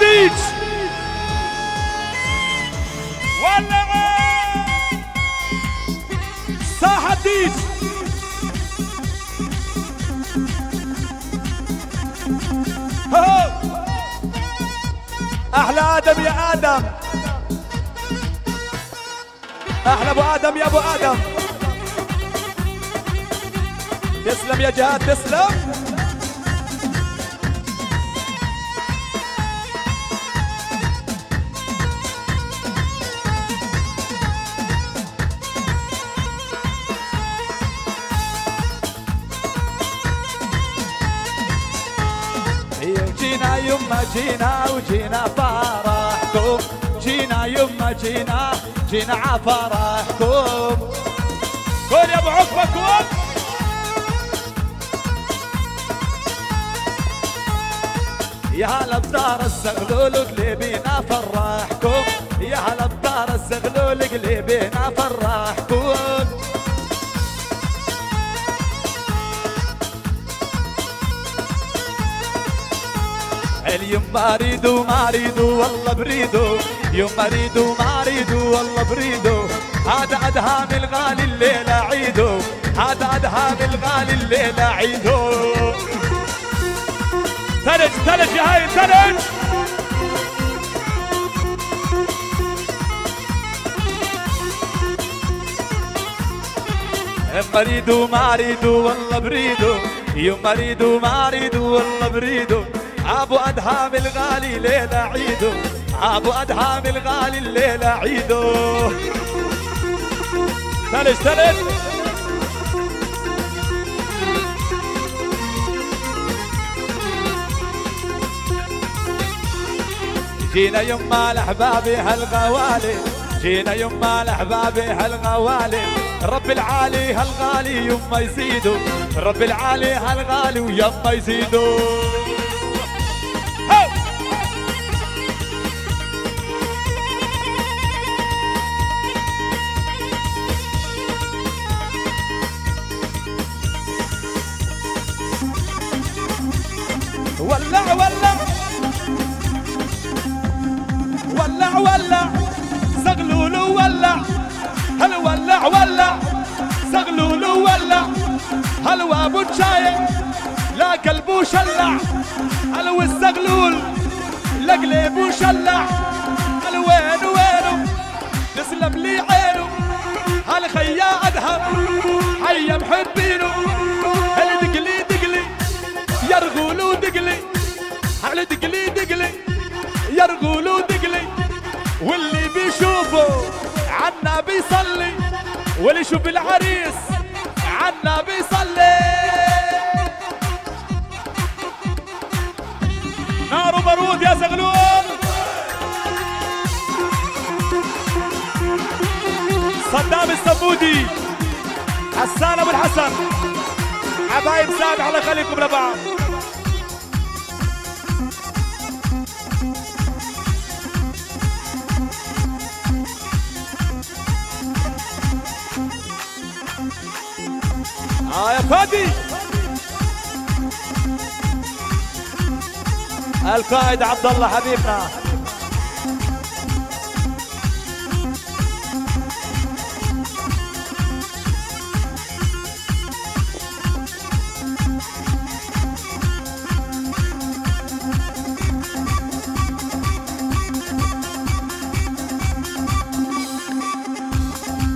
حديد هو. أحلى آدم يا آدم أحلى ابو آدم يا ابو آدم تسلم يا جهاد تسلم جينا وجينا فرحكم جينا يما جينا جينا عفرحكم قول يا أبو عقبة قول. يا هلا بدار الزغلول قلبينا فرحكم يا هلا بدار الزغلول اليوم ما اريدو ما اريدو والله بريدو. يوم اريدو ما اريدو والله بريدو. هذا ادهام الغالي الليلة عيدو. هذا ادهام الغالي الليلة عيدو. ثلج ثلج يا هاي ثلج ما اريدو ما اريدو والله بريدو. يوم اريدو ما اريدو والله بريدو. أبو ادهام الغالي ليله عيدو أبو ادهام الغالي الليلة عيدو ثلج ثلج جينا يما الاحبابي هالغوالي. جينا يما الاحبابي هالغوالي. رب العالي هالغالي يما يزيدوا رب العالي هالغالي ويما يزيدوا ولع هل وأبو شايع لا قلبه شلع؟ هل والزغلول لا قلبه شلع؟ هل وين وينه تسلم لي عينه هل خيا ادهم حي محبينه هل دقلي دقلي يرغلوا دقلي؟ هل دقلي دقلي يرغلوا دقلي؟ واللي بيشوفه عنا بيصلي واللي يشوف العريس عنا بيصلي نار وبارود يا زغلول. صدام السبودي حسان أبو الحسن. حبايب سامح الله يخليكم لبعض. يا فادي القائد عبد الله حبيبنا.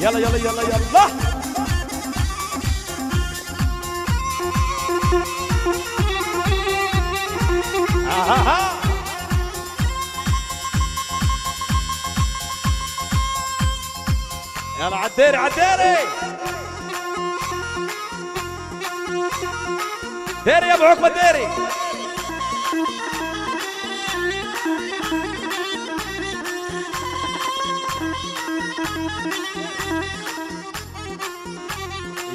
يلا يلا يلا يلا. يلا عديري عديري. ديري يا أبو عقبة ديري.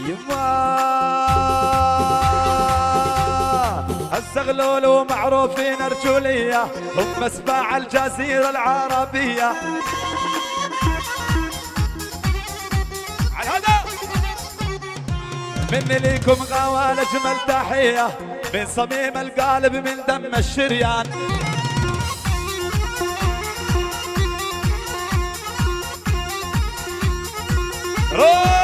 يما. السغلول ومعروفين رجولية هم سباع الجزيرة العربية. على هذا من ليكم غوال أجمل تحية من صميم القالب من دم الشريان. روح!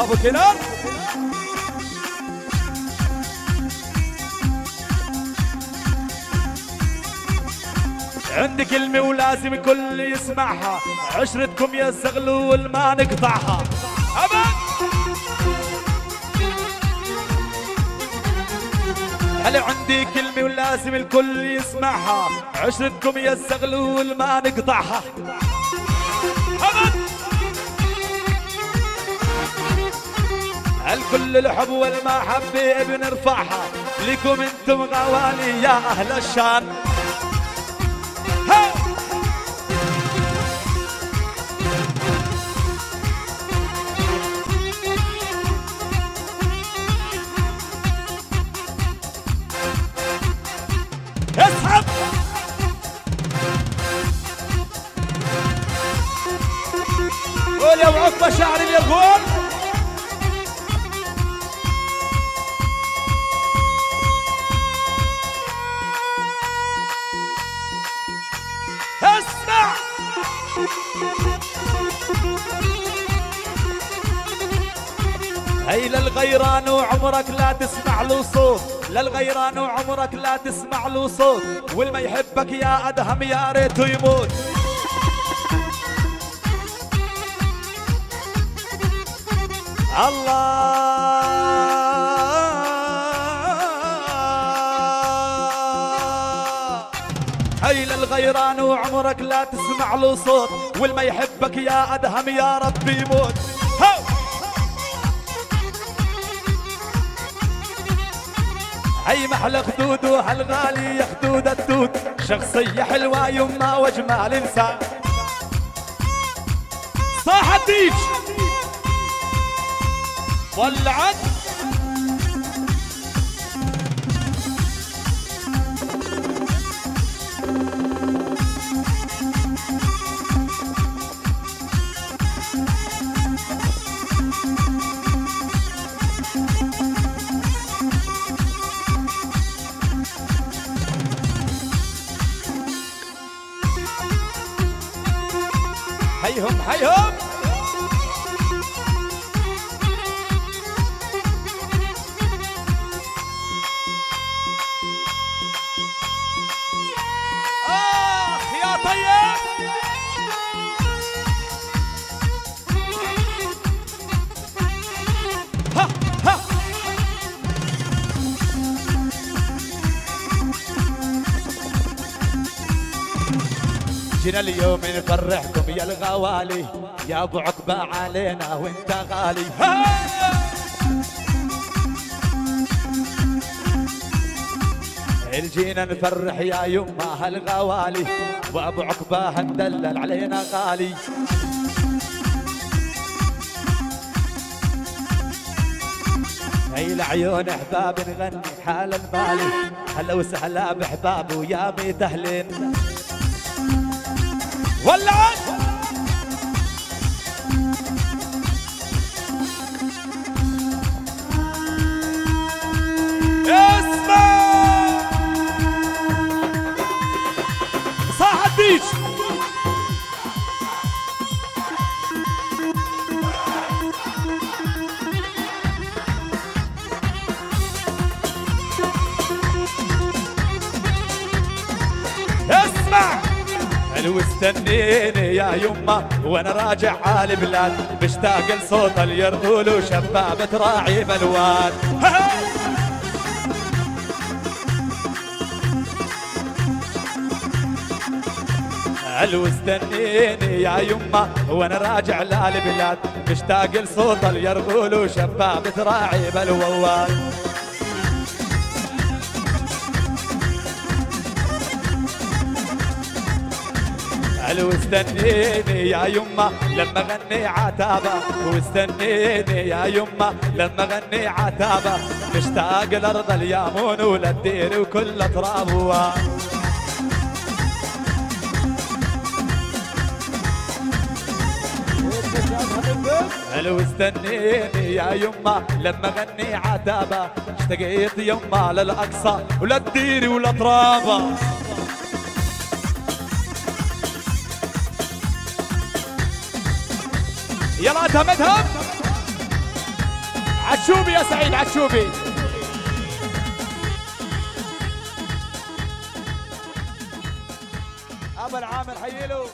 أبو كنان عندي كلمة ولازم الكل يسمعها. عشرتكم يا الزغلول ما نقطعها. أبد هلا عندي كلمة ولازم الكل يسمعها. عشرتكم يا الزغلول ما نقطعها. الكل الحب والمحبة بنرفعها لكم أنتم غوالي يا أهل الشان. يا أبو عقبة شعر هي للغيران وعمرك لا تسمع له صوت. للغيران وعمرك لا تسمع له صوت. والما يحبك يا أدهم يا ريته يموت. الله. هي للغيران وعمرك لا تسمع له صوت. والما يحبك يا أدهم يا ربي يموت. هي محلى خدود وهالغالي يا خدود الدود. شخصية حلوة يما وجمال انسان صاح الديج ولعت 嗨，嗨。جينا اليوم نفرحكم يا الغوالي. يا أبو عقبة علينا وأنت غالي. ها! جينا نفرح يا يما هالغوالي. وابو عقبة هندلل علينا غالي. هي العيون أحباب نغني حال المالي هلا وسهلا بأحباب ويا ميت أهلين. ولعت اسمع! صاح الديش استنيني يا يما وأنا راجع على البلاد مشتاق لصوت اليرغول وشبابة راعي بلوان قالوا استنيني يا يما وأنا راجع للبلاد مشتاق لصوت اليرغول وشبابة راعي بلوان قالوا استنيني يا يما لما غني عتابة. واستنيني يا يما لما غني عتابة. مشتاق لأرض اليامون وللدير وكل أطرابها هلو استنيني يا يما لما غني عتابة؟ اشتقيت يما للأقصى ولا تديري يلا ادهم ادهم عشوبي يا سعيد عشوبي. أبو العامر حيلو.